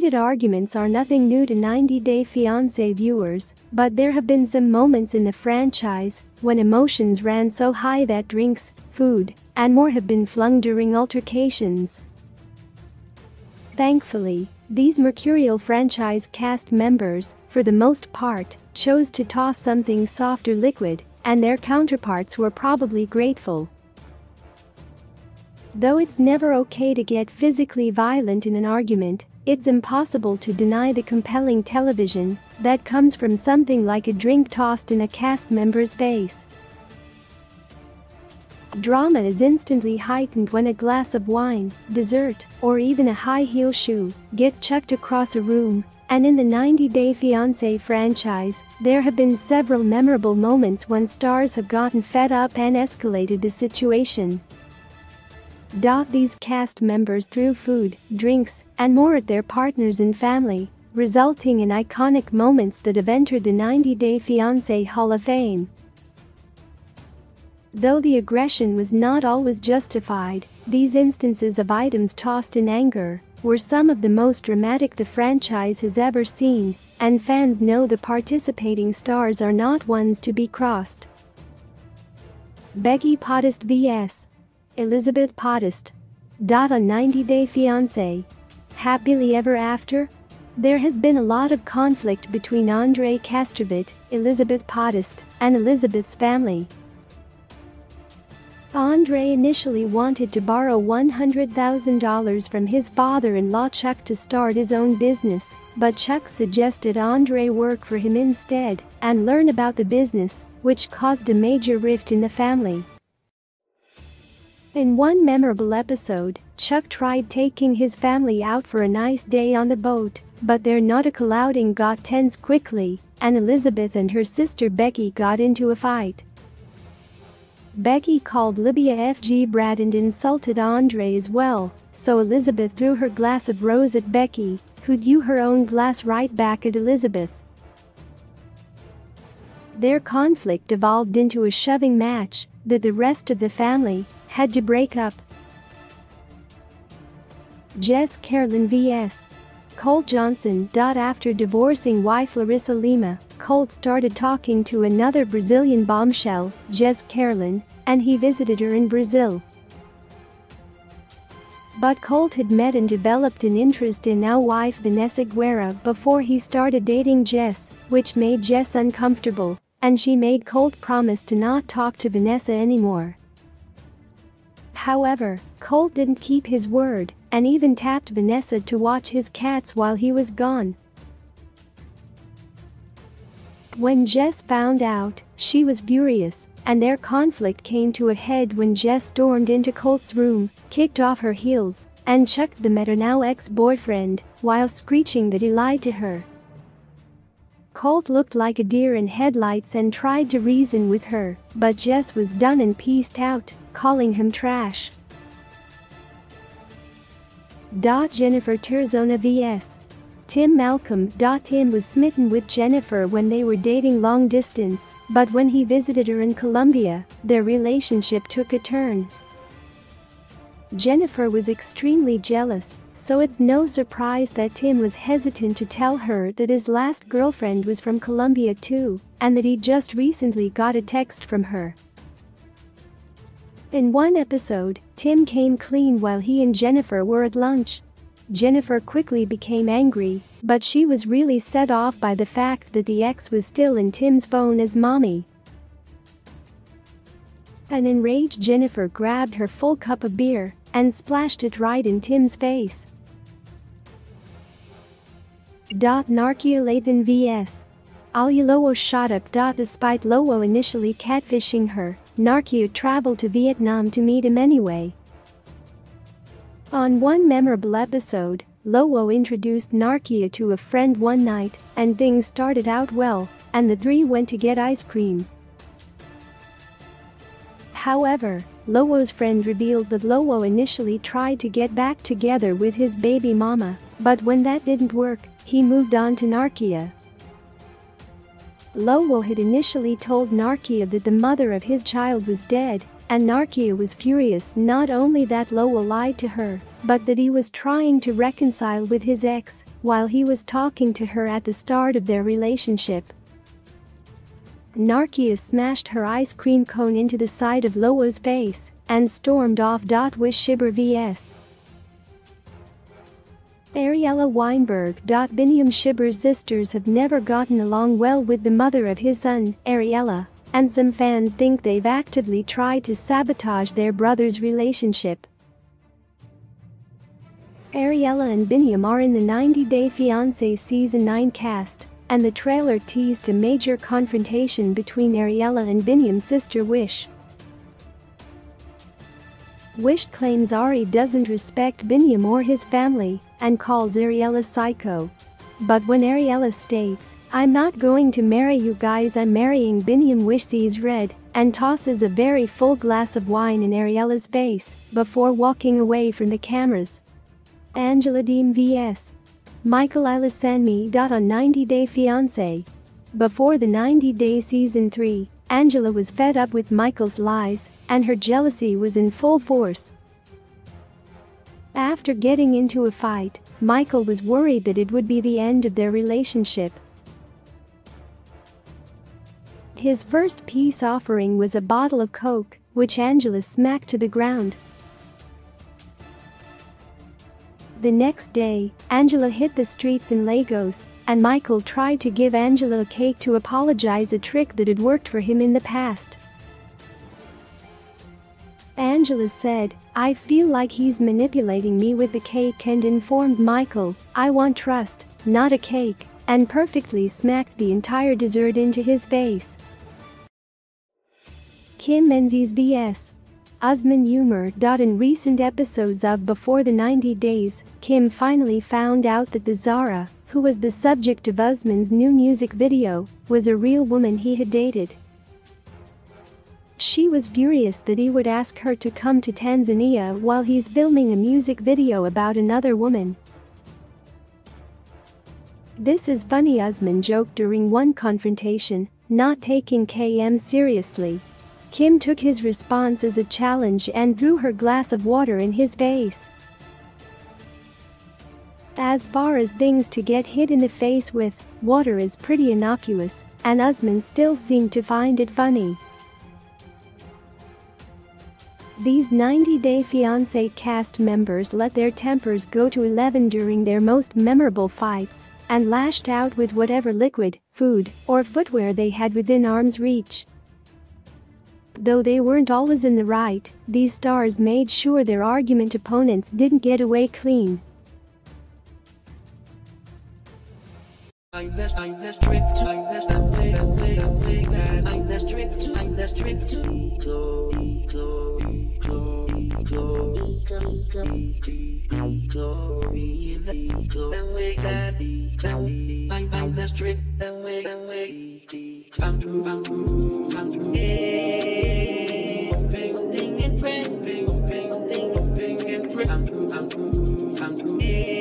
Heated arguments are nothing new to 90 Day Fiancé viewers, but there have been some moments in the franchise when emotions ran so high that drinks, food, and more have been flung during altercations. Thankfully, these mercurial franchise cast members, for the most part, chose to toss something soft or liquid, and their counterparts were probably grateful. Though it's never okay to get physically violent in an argument, it's impossible to deny the compelling television that comes from something like a drink tossed in a cast member's face. Drama is instantly heightened when a glass of wine, dessert, or even a high heel shoe gets chucked across a room, and in the 90 Day Fiancé franchise, there have been several memorable moments when stars have gotten fed up and escalated the situation. These cast members threw food, drinks, and more at their partners and family, resulting in iconic moments that have entered the 90 Day Fiancé Hall of Fame. Though the aggression was not always justified, these instances of items tossed in anger were some of the most dramatic the franchise has ever seen, and fans know the participating stars are not ones to be crossed. Becky Potthast vs. Elizabeth Potthast. A 90 Day Fiancé. Happily Ever After? There has been a lot of conflict between Andrei Castravet, Elizabeth Potthast, and Elizabeth's family. Andrei initially wanted to borrow $100,000 from his father-in-law Chuck to start his own business, but Chuck suggested Andrei work for him instead and learn about the business, which caused a major rift in the family. In one memorable episode, Chuck tried taking his family out for a nice day on the boat, but their nautical outing got tense quickly, and Elizabeth and her sister Becky got into a fight. Becky called Libya FG Brad and insulted Andrei as well, so Elizabeth threw her glass of rose at Becky, who threw her own glass right back at Elizabeth. Their conflict evolved into a shoving match that the rest of the family, had to break up. Jess Caroline vs. Colt Johnson. After divorcing wife Larissa Lima, Colt started talking to another Brazilian bombshell, Jess Caroline, and he visited her in Brazil. But Colt had met and developed an interest in now wife Vanessa Guerra before he started dating Jess, which made Jess uncomfortable, and she made Colt promise to not talk to Vanessa anymore. However, Colt didn't keep his word and even tapped Vanessa to watch his cats while he was gone. When Jess found out, she was furious, and their conflict came to a head when Jess stormed into Colt's room, kicked off her heels, and chucked them at her now ex-boyfriend while screeching that he lied to her. Colt looked like a deer in headlights and tried to reason with her, but Jess was done and peaced out calling him trash. Jennifer Tarazona vs. Tim Malcolm. Tim was smitten with Jennifer when they were dating long distance, but when he visited her in Colombia, their relationship took a turn. Jennifer was extremely jealous, so it's no surprise that Tim was hesitant to tell her that his last girlfriend was from Colombia too, and that he just recently got a text from her. In one episode, Tim came clean while he and Jennifer were at lunch. Jennifer quickly became angry, but she was really set off by the fact that the ex was still in Tim's phone as mommy. An enraged Jennifer grabbed her full cup of beer and splashed it right in Tim's face. Narkyia Lathan vs. Olulowo Shotade. Despite Lowo initially catfishing her, Narkyia traveled to Vietnam to meet him anyway. On one memorable episode, Lowo introduced Narkyia to a friend one night, and things started out well, and the three went to get ice cream. However, Lowo's friend revealed that Lowo initially tried to get back together with his baby mama, but when that didn't work, he moved on to Narkyia. Lowo had initially told Narkyia that the mother of his child was dead, and Narkyia was furious not only that Lowo lied to her, but that he was trying to reconcile with his ex, while he was talking to her at the start of their relationship. Narkyia smashed her ice cream cone into the side of Lowo's face and stormed off. Wish Shibre vs. Ariella Weinberg. Biniyam Shibre's sisters have never gotten along well with the mother of his son, Ariella, and some fans think they've actively tried to sabotage their brother's relationship. Ariella and Biniyam are in the 90 Day Fiancé Season 9 cast, and the trailer teased a major confrontation between Ariella and Biniyam's sister Wish. Wish claims Ari doesn't respect Biniyam or his family and calls Ariella psycho. But when Ariella states, I'm not going to marry you guys I'm marrying Biniyam Wish sees red and tosses a very full glass of wine in Ariella's face before walking away from the cameras. Angela Deem vs. Michael Ilesanmi. On 90 Day Fiancé. Before the 90 Day Season 3, Angela was fed up with Michael's lies, and her jealousy was in full force. After getting into a fight, Michael was worried that it would be the end of their relationship. His first peace offering was a bottle of Coke, which Angela smacked to the ground, The next day, Angela hit the streets in Lagos, and Michael tried to give Angela a cake to apologize a trick that had worked for him in the past. Angela said, I feel like he's manipulating me with the cake and informed Michael, I want trust, not a cake, and perfectly smacked the entire dessert into his face. Kim Menzies vs. Usman Umar. In recent episodes of Before the 90 Days, Kim finally found out that the Zara, who was the subject of Usman's new music video, was a real woman he had dated. She was furious that he would ask her to come to Tanzania while he's filming a music video about another woman. This is funny Usman joked during one confrontation, not taking KM seriously. Kim took his response as a challenge and threw her glass of water in his face. As far as things to get hit in the face with, water is pretty innocuous, and Usman still seemed to find it funny. These 90 Day Fiancé cast members let their tempers go to 11 during their most memorable fights and lashed out with whatever liquid, food, or footwear they had within arm's reach. Though they weren't always in the right, these stars made sure their argument opponents didn't get away clean. I'm the I'm I'm I'm true come, come, me.